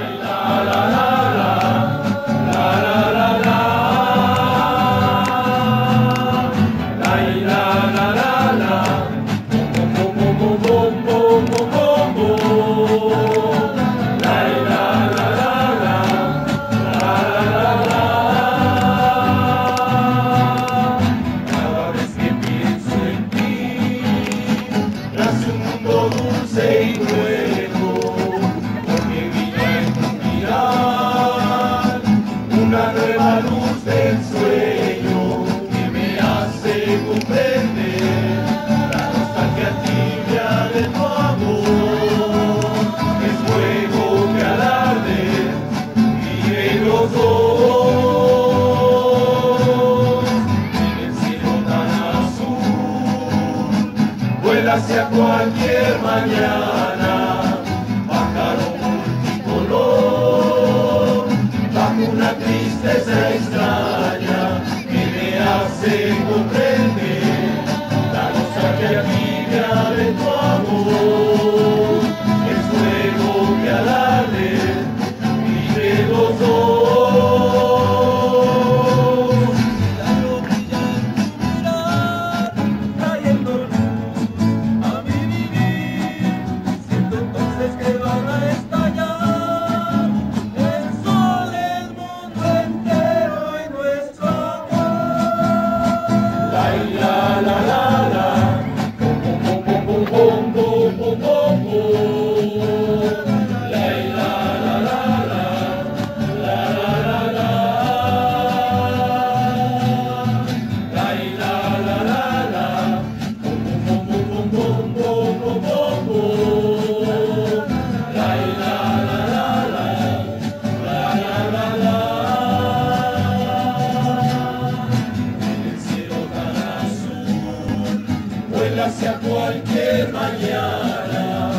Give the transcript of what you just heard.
la, la nueva luz del sueño que me hace comprender la nostalgia tibia de tu amor. Es fuego que alarde mi negros ojos en el cielo tan azul, vuela hacia cualquier mañana. these days. Yeah. hacia cualquier mañana.